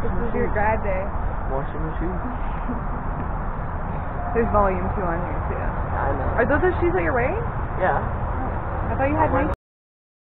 This is your grad day. Washing machine. There's volume two on here too. I know. Are those the shoes that you're wearing? Yeah. I thought you had